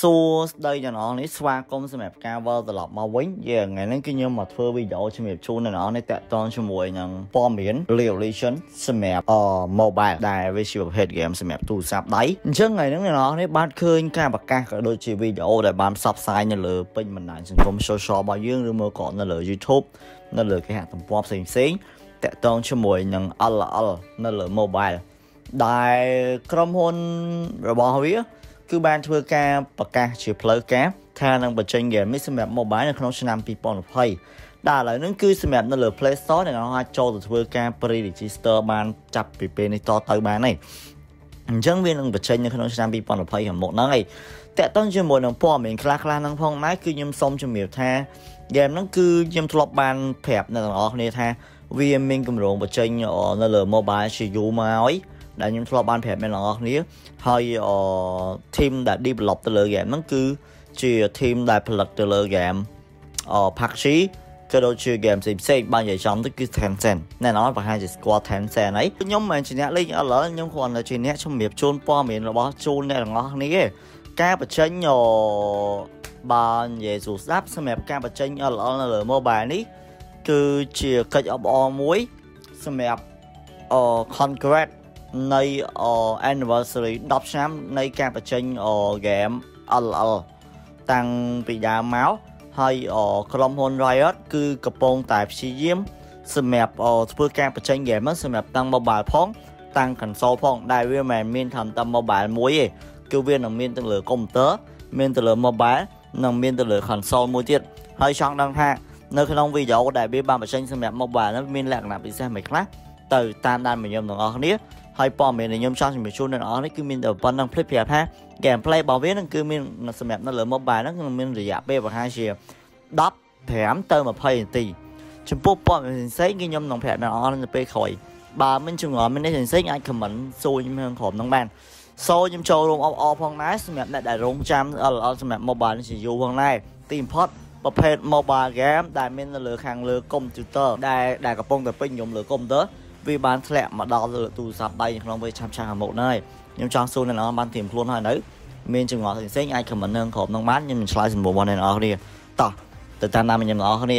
សួស្តីអ្នកនរនេះស្វាគមន៍សម្រាប់ការវិលត្រឡប់មកវិញយេថ្ងៃនេះគឺខ្ញុំមកធ្វើវីដេអូជំរាបជូនអ្នកនរនេះតាក់ទងជាមួយនឹងព័ត៌មាន League of Legends សម្រាប់អ mobile ដែលវាជាប្រភេទ game សម្រាប់ទូរស័ព្ទដៃអញ្ចឹងថ្ងៃនេះអ្នកនរនេះបានឃើញការប្រកាសក៏ដូចជាវីដេអូដែលបានផ្សព្វផ្សាយនៅលើពេញបណ្ដាញសង្គម social របស់យើងឬមកក៏នៅលើ YouTube នៅលើគេហទំព័រផ្សេងផ្សេងតាក់ទងជាមួយនឹង LL នៅលើ mobile ដែលក្រុមហ៊ុនរបស់វា គឺបានធ្វើការប្រកាសជាផ្លូវការថានឹងបញ្ចេញហ្គេមនេះសម្រាប់ mobile នៅក្នុងឆ្នាំ2020ដែលឥឡូវហ្នឹងគឺសម្រាប់នៅលើ Play Store ដែលអាចចូលទៅធ្វើការ pre-register បានចាប់ពីពេលនេះតទៅបានហើយអញ្ចឹងវានឹងបញ្ចេញនៅក្នុងឆ្នាំ2020ខាងមុខហ្នឹងហើយតើតើជាមួយនឹងព័ត៌មានខ្លះខ្លះហ្នឹងផងដែរគឺខ្ញុំសូមជំរាបថាហ្គេមហ្នឹងគឺខ្ញុំធ្លាប់បានប្រាប់អ្នកទាំងអស់គ្នាថា វាមានកម្រងបញ្ចេញនៅលើ mobile ជាយូរមកហើយ ដែលខ្ញុំធ្លាប់បានប្រាប់អ្នកនរគ្នាហើយអឺ team ដែល develop ទៅលើ game ហ្នឹងគឺជា team ដែលផលិតទៅលើ game អឺ PUBG ក៏ដូចជា game ផ្សេងផ្សេងបាននិយាយចំទៅគឺ Tencent ណែនប្រហែលជាស្គាល់ Tencent ហើយខ្ញុំមិនជាអ្នកលេង LL ខ្ញុំគ្រាន់តែជាអ្នកជំរាបជូនព័ត៌មានរបស់ជូនអ្នកទាំងអស់គ្នាទេការបញ្ចេញអបាននិយាយសួរស្ដាប់សម្រាប់ការបញ្ចេញ LL នៅលើ mobile នេះគឺជាកិច្ចអបអរមួយសម្រាប់អ congrats នៃ anniversary 10ឆ្នាំនៃការបញ្ចេញ game LL តាំងពីដើមមកហើយក្រុមហ៊ុន Riot គឺកំពុងតែព្យាយាមសម្រាប់ធ្វើការបញ្ចេញ game សម្រាប់តាំង mobile ផងតាំង console ផងដែលវាមិនមានត្រឹមតែ mobile មួយទេគឺវានឹងមានទាំងលើកុំព្យូទ័រមានទៅលើ mobile និងមានទៅលើ console មួយទៀតហើយចង់ដឹងថានៅក្នុងវីដេអូដែលវាបានបញ្ចេញសម្រាប់ mobile នោះមានលក្ខណៈពិសេសមួយខ្លះទៅតាមដានមកខ្ញុំទាំងអស់គ្នា ហើយព័ត៌មានដែលខ្ញុំចង់ជំរាបជូនអ្នកនរនេះគឺមានតែប៉ុណ្្នឹងភ្លេចប្រាប់ថា gameplay របស់វានឹងគឺមានសម្រាប់នៅលើ mobile ហ្នឹងគឺមានរយៈពេលប្រហែលជា15ទៅ20នាទីចំពោះព័ត៌មានផ្សេងគឺខ្ញុំនឹងប្រាប់អ្នកនរនៅពេលក្រោយបើមិនចងល់មាននេះផ្សេងអាច comment សួរខ្ញុំក្នុងក្រុមហ្នឹងបានសូខ្ញុំចូលរួមអបអរផងដែរសម្រាប់អ្នកដែលរងចាំ LL សម្រាប់ mobile នេះជាយូរផងដែរទីបំផុតប្រភេទ mobile game ដែលមាននៅលើខាងលើកុំព្យូទ័រដែលដែលកំពុងតែពេញនិយមលើកុំព្យូទ័រ វាបានធ្លាក់មកដល់លើទូរស័ព្ទដៃក្នុងពេលឆាប់ឆាប់ខាងមុខហ្នឹងហើយខ្ញុំចង់សួរអ្នកនរបានត្រៀមខ្លួនហើយនៅមានចង្អុលផ្សេងៗអាចខមមិននឹងក្រុមនឹងបានខ្ញុំឆ្លើយសំណួររបស់អ្នកនរគ្នាតោះទៅតាមតាមខ្ញុំអ្នកនរគ្នា